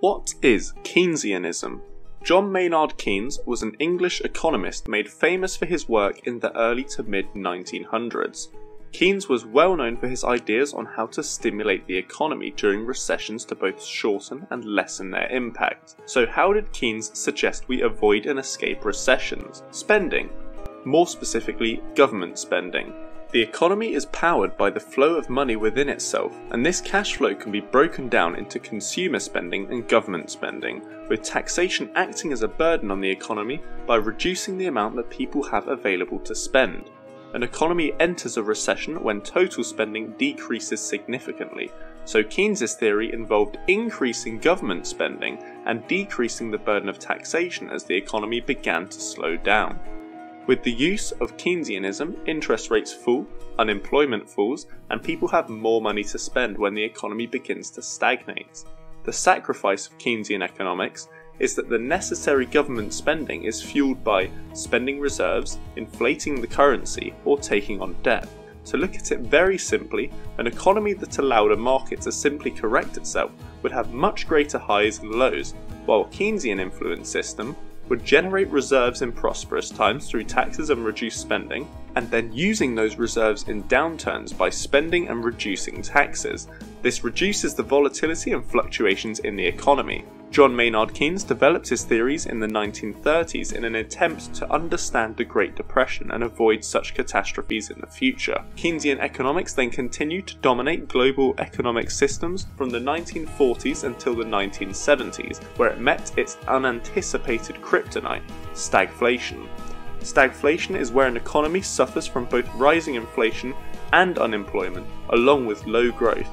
What is Keynesianism? John Maynard Keynes was an English economist made famous for his work in the early to mid 1900s. Keynes was well known for his ideas on how to stimulate the economy during recessions to both shorten and lessen their impact. So, how did Keynes suggest we avoid and escape recessions? Spending. More specifically, government spending. The economy is powered by the flow of money within itself, and this cash flow can be broken down into consumer spending and government spending, with taxation acting as a burden on the economy by reducing the amount that people have available to spend. An economy enters a recession when total spending decreases significantly, so Keynes's theory involved increasing government spending and decreasing the burden of taxation as the economy began to slow down. With the use of Keynesianism, interest rates fall, unemployment falls, and people have more money to spend when the economy begins to stagnate. The sacrifice of Keynesian economics is that the necessary government spending is fueled by spending reserves, inflating the currency, or taking on debt. To look at it very simply, an economy that allowed a market to simply correct itself would have much greater highs and lows, while a Keynesian influence system would generate reserves in prosperous times through taxes and reduced spending, and then using those reserves in downturns by spending and reducing taxes. This reduces the volatility and fluctuations in the economy. John Maynard Keynes developed his theories in the 1930s in an attempt to understand the Great Depression and avoid such catastrophes in the future. Keynesian economics then continued to dominate global economic systems from the 1940s until the 1970s, where it met its unanticipated kryptonite, stagflation. Stagflation is where an economy suffers from both rising inflation and unemployment, along with low growth.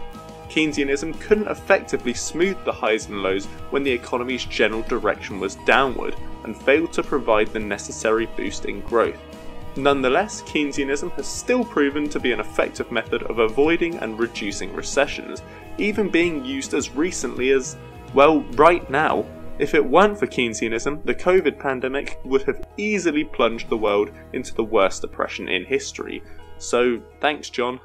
Keynesianism couldn't effectively smooth the highs and lows when the economy's general direction was downward and failed to provide the necessary boost in growth. Nonetheless, Keynesianism has still proven to be an effective method of avoiding and reducing recessions, even being used as recently as, well, right now. If it weren't for Keynesianism, the COVID pandemic would have easily plunged the world into the worst depression in history. So, thanks, John.